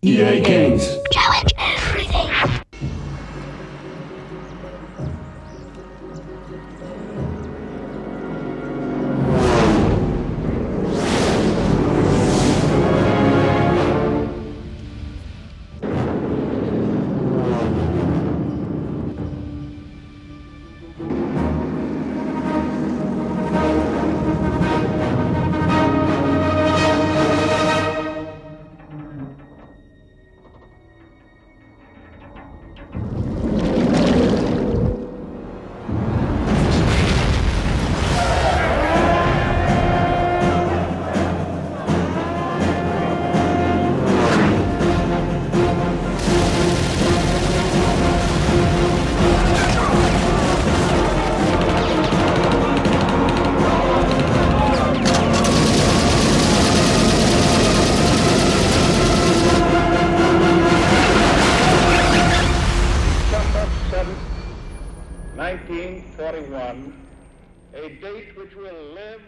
EA Games. Challenge 1941, a date which will live